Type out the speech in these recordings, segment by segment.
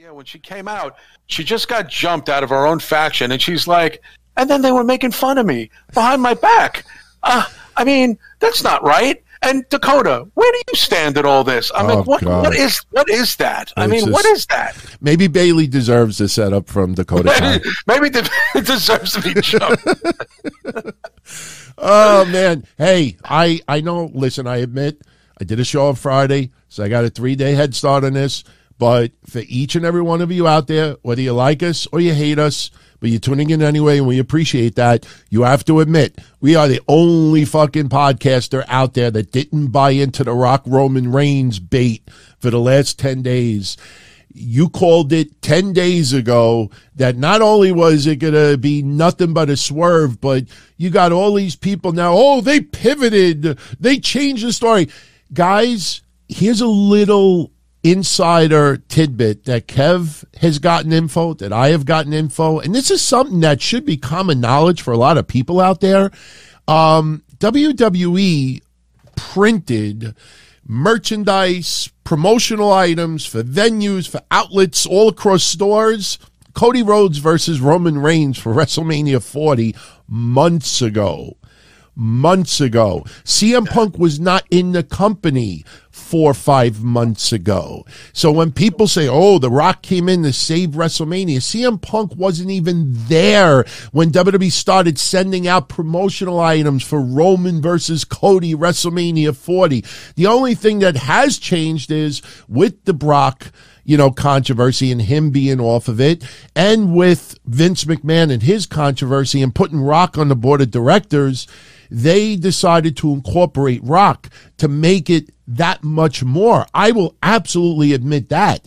Yeah, when she came out, she just got jumped out of her own faction, and she's like, and then they were making fun of me behind my back. Uh, I mean, that's not right. And Dakota, where do you stand at all this? I mean, Oh, what God. what is what is that? I It's mean, what just- is that? Maybe Bayley deserves the setup from Dakota. Maybe it it deserves to be jumped. oh man hey i i know listen i admit i did a show on friday so i got a three day head start on this but for each and every one of you out there whether you like us or you hate us but you're tuning in anyway and we appreciate that you have to admit we are the only fucking podcaster out there that didn't buy into the rock roman reigns bait for the last 10 days you called it 10 days ago that not only was it going to be nothing but a swerve, but you got all these people now, oh, they pivoted, they changed the story. Guys, here's a little insider tidbit that Kev has gotten info, that I have gotten info, and this is something that should be common knowledge for a lot of people out there. Um, WWE printed merchandise, promotional items for venues, for outlets all across stores. Cody Rhodes versus Roman Reigns for WrestleMania 40 months ago. Months ago. CM Punk was not in the company four or five months ago. So when people say, oh, The Rock came in to save WrestleMania, CM Punk wasn't even there when WWE started sending out promotional items for Roman versus Cody WrestleMania 40. The only thing that has changed is with the Brock you know, controversy and him being off of it, and with Vince McMahon and his controversy and putting Rock on the board of directors, they decided to incorporate Rock to make it that much more. I will absolutely admit that.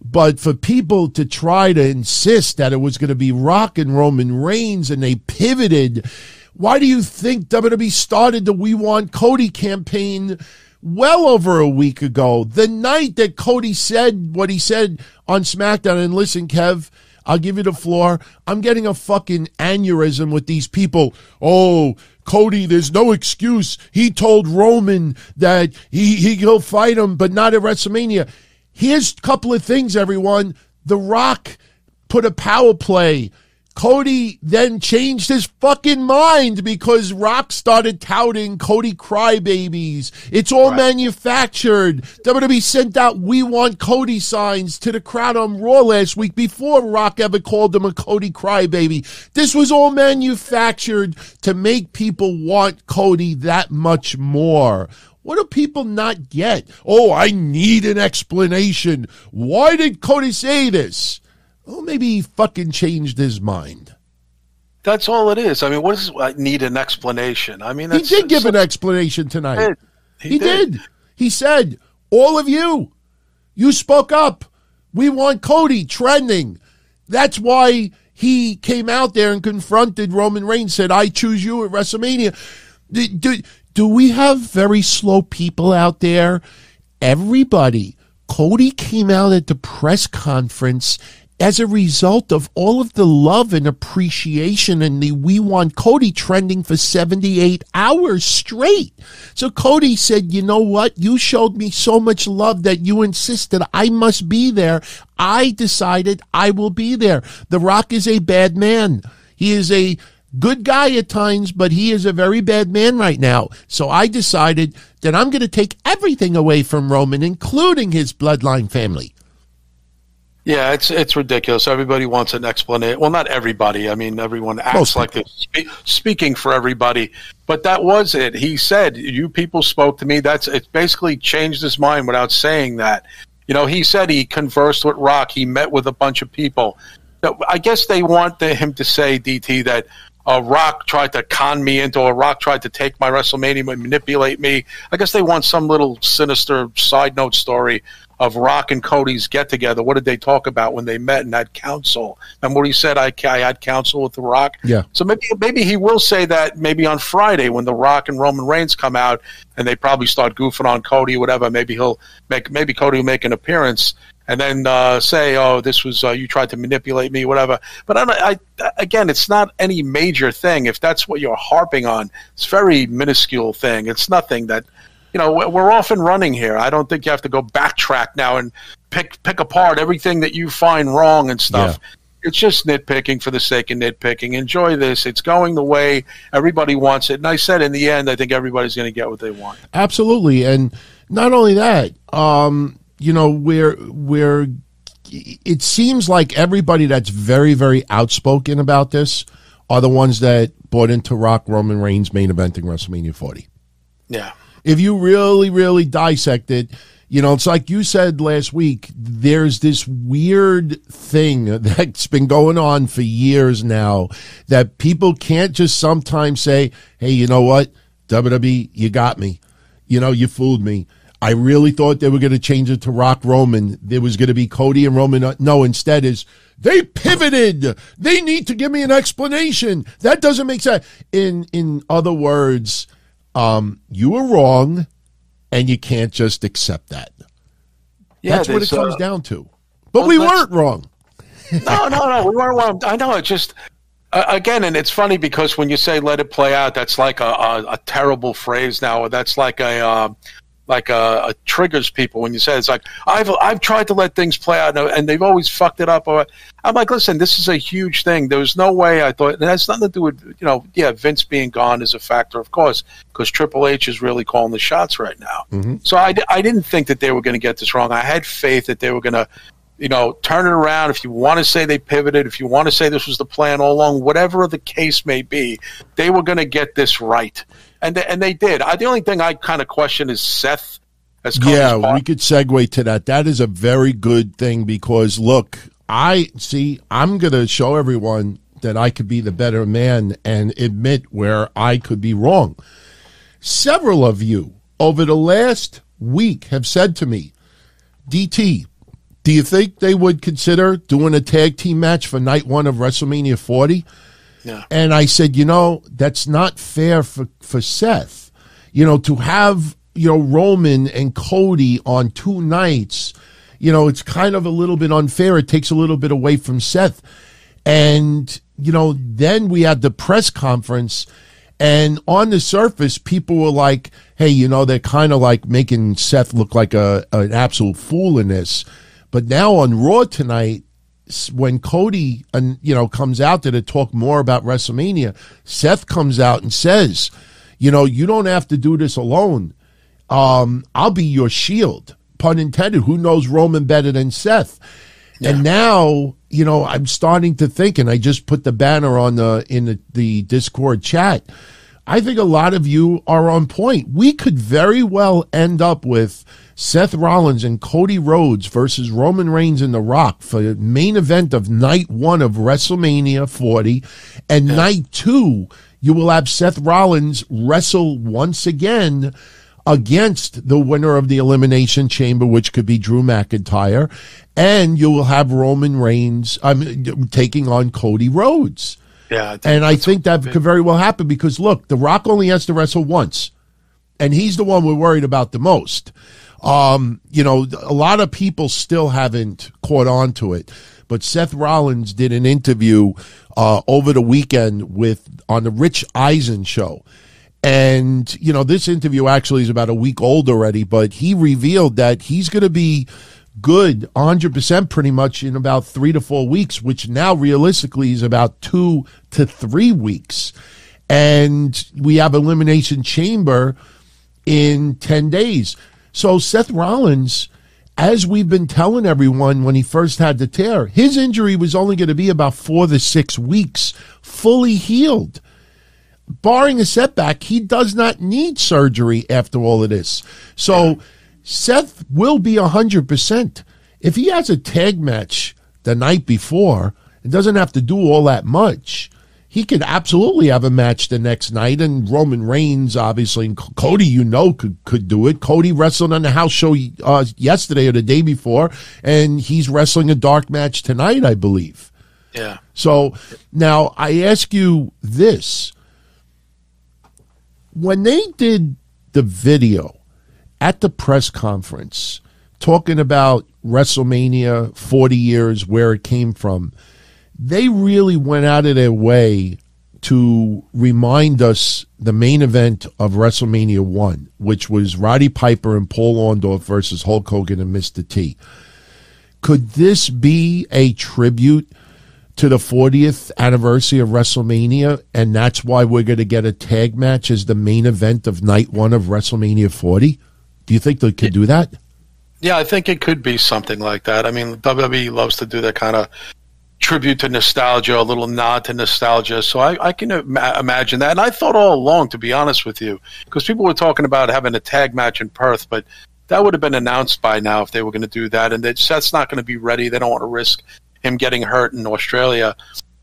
But for people to try to insist that it was going to be Rock and Roman Reigns and they pivoted, why do you think WWE started the We Want Cody campaign well over a week ago? The night that Cody said what he said on SmackDown. And listen, Kev, I'll give you the floor. I'm getting a fucking aneurysm with these people. Oh, Cody, there's no excuse. He told Roman that he, he he'll fight him, but not at WrestleMania. Here's a couple of things, everyone. The Rock put a power play. Cody then changed his fucking mind because Rock started touting Cody crybabies. It's all manufactured. WWE sent out "We Want Cody" signs to the crowd on Raw last week before Rock ever called him a Cody crybaby. This was all manufactured to make people want Cody that much more. What do people not get? Oh, I need an explanation. Why did Cody say this? Well, maybe he fucking changed his mind. That's all it is. I mean, what is I need an explanation? I mean, He did give an explanation tonight. He He did. did. He said, All of you, you spoke up. We want Cody trending. That's why he came out there and confronted Roman Reigns, said, I choose you at WrestleMania. Do, do, do we have very slow people out there? Everybody. Cody came out at the press conference as a result of all of the love and appreciation and the We Want Cody trending for 78 hours straight. So Cody said, you know what? You showed me so much love that you insisted I must be there. I decided I will be there. The Rock is a bad man. He is a good guy at times, but he is a very bad man right now. So I decided that I'm going to take everything away from Roman, including his bloodline family. Yeah, it's it's ridiculous. Everybody wants an explanation. Well, not everybody. I mean, everyone acts Most like they're spe- speaking for everybody. But that was it. He said, "You people spoke to me." That's it. Basically, changed his mind without saying that. You know, he said he conversed with Rock. He met with a bunch of people. I guess they want the, him to say DT that uh, Rock tried to con me into, or Rock tried to take my WrestleMania and manipulate me. I guess they want some little sinister side note story of Rock and Cody's get together. What did they talk about when they met and had counsel? And what he said? I, I had counsel with The Rock. Yeah. So maybe maybe he will say that maybe on Friday when The Rock and Roman Reigns come out and they probably start goofing on Cody or whatever. Maybe he'll make maybe Cody will make an appearance and then uh, say, "Oh, this was uh, you tried to manipulate me, whatever." But I, I again, it's not any major thing. If that's what you're harping on, it's a very minuscule thing. It's nothing that you know, we're off and running here. I don't think you have to go backtrack now and pick pick apart everything that you find wrong and stuff. Yeah it's just nitpicking for the sake of nitpicking. Enjoy this. It's going the way everybody wants it. And I said in the end, I think everybody's going to get what they want. Absolutely. And not only that, um, you know, we're, we're, it seems like everybody that's very, very outspoken about this are the ones that bought into Rock Roman Reigns main eventing WrestleMania 40. Yeah. If you really, really dissect it, you know, it's like you said last week, there's this weird thing that's been going on for years now that people can't just sometimes say, hey, you know what? WWE, you got me. You know, you fooled me. I really thought they were going to change it to Rock Roman. There was going to be Cody and Roman. No, instead is they pivoted. They need to give me an explanation. That doesn't make sense. In in other words, um, you were wrong and you can't just accept that. Yeah, that's what it comes uh, down to. But well, we weren't wrong. no, no, no, we weren't wrong. I know it just uh, again, and it's funny because when you say "let it play out," that's like a, a, a terrible phrase now. That's like a uh, like a, a, triggers people when you say it's like I've I've tried to let things play out and they've always fucked it up. Or I'm like, listen, this is a huge thing. There was no way I thought it has nothing to do with you know, yeah, Vince being gone is a factor, of course, because Triple H is really calling the shots right now. Mm-hmm. So I, I didn't think that they were going to get this wrong. I had faith that they were going to. You know, turn it around. If you want to say they pivoted, if you want to say this was the plan all along, whatever the case may be, they were going to get this right and they, and they did. I, the only thing I kind of question is Seth. As yeah, we could segue to that. That is a very good thing because look, I see. I'm going to show everyone that I could be the better man and admit where I could be wrong. Several of you over the last week have said to me, DT, do you think they would consider doing a tag team match for night one of WrestleMania 40? Yeah. And I said, you know, that's not fair for, for Seth. You know, to have, you know, Roman and Cody on two nights, you know, it's kind of a little bit unfair. It takes a little bit away from Seth. And, you know, then we had the press conference and on the surface, people were like, hey, you know, they're kind of like making Seth look like a, an absolute fool in this. But now on Raw tonight, when Cody and you know comes out there to talk more about WrestleMania, Seth comes out and says, you know, you don't have to do this alone. Um, I'll be your shield. Pun intended. Who knows Roman better than Seth? Yeah. And now, you know, I'm starting to think, and I just put the banner on the in the, the Discord chat. I think a lot of you are on point. We could very well end up with Seth Rollins and Cody Rhodes versus Roman Reigns and The Rock for the main event of night one of WrestleMania 40. And yeah. night two, you will have Seth Rollins wrestle once again against the winner of the Elimination Chamber, which could be Drew McIntyre. And you will have Roman Reigns um, taking on Cody Rhodes. Yeah, and I think that could very well happen because look, The Rock only has to wrestle once, and he's the one we're worried about the most. Um, you know, a lot of people still haven't caught on to it, but Seth Rollins did an interview uh, over the weekend with on the Rich Eisen show. And, you know, this interview actually is about a week old already, but he revealed that he's going to be good 100% pretty much in about three to four weeks, which now realistically is about two to three weeks. And we have Elimination Chamber in 10 days. So Seth Rollins, as we've been telling everyone when he first had the tear, his injury was only going to be about four to six weeks, fully healed. Barring a setback, he does not need surgery after all of this. So yeah. Seth will be 100%. If he has a tag match the night before, and doesn't have to do all that much he could absolutely have a match the next night. And Roman Reigns, obviously, and Cody, you know, could could do it. Cody wrestled on the house show uh, yesterday or the day before, and he's wrestling a dark match tonight, I believe. Yeah. So now I ask you this: when they did the video at the press conference talking about WrestleMania 40 years, where it came from they really went out of their way to remind us the main event of WrestleMania 1, which was Roddy Piper and Paul Orndorff versus Hulk Hogan and Mr. T. Could this be a tribute to the 40th anniversary of WrestleMania, and that's why we're going to get a tag match as the main event of night one of WrestleMania 40? Do you think they could do that? Yeah, I think it could be something like that. I mean, WWE loves to do that kind of tribute to nostalgia, a little nod to nostalgia. So I, I can ima- imagine that. And I thought all along, to be honest with you, because people were talking about having a tag match in Perth, but that would have been announced by now if they were going to do that. And Seth's not going to be ready. They don't want to risk him getting hurt in Australia.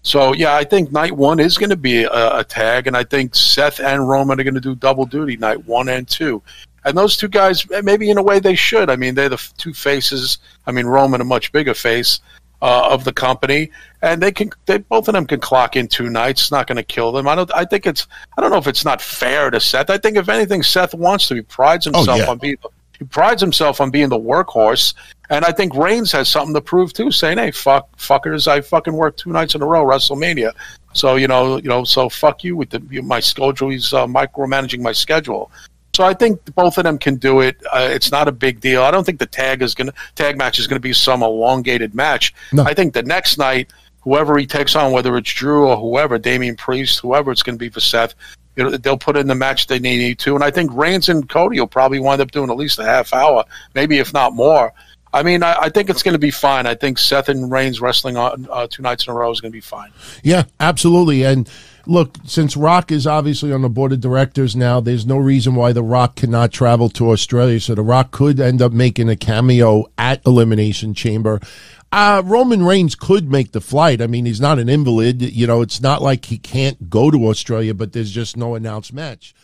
So yeah, I think night one is going to be a, a, tag, and I think Seth and Roman are going to do double duty night one and two. And those two guys, maybe in a way they should. I mean, they're the two faces. I mean, Roman a much bigger face uh, of the company, and they can. They both of them can clock in two nights. It's not going to kill them. I don't. I think it's. I don't know if it's not fair to Seth. I think if anything, Seth wants to. He prides oh, himself oh, yeah. on being he prides himself on being the workhorse, and I think Reigns has something to prove too, saying, "Hey, fuck, fuckers, I fucking worked two nights in a row WrestleMania, so you know, you know, so fuck you with the, my schedule. He's uh, micromanaging my schedule." So I think both of them can do it. Uh, it's not a big deal. I don't think the tag is gonna tag match is gonna be some elongated match. No. I think the next night, whoever he takes on, whether it's Drew or whoever, Damian Priest, whoever it's going to be for Seth, you know, they'll put in the match they need to. And I think Reigns and Cody will probably wind up doing at least a half hour, maybe if not more. I mean, I, I think it's going to be fine. I think Seth and Reigns wrestling on uh, two nights in a row is going to be fine. Yeah, absolutely. And look, since Rock is obviously on the board of directors now, there's no reason why The Rock cannot travel to Australia. So The Rock could end up making a cameo at Elimination Chamber. Uh, Roman Reigns could make the flight. I mean, he's not an invalid. You know, it's not like he can't go to Australia, but there's just no announced match.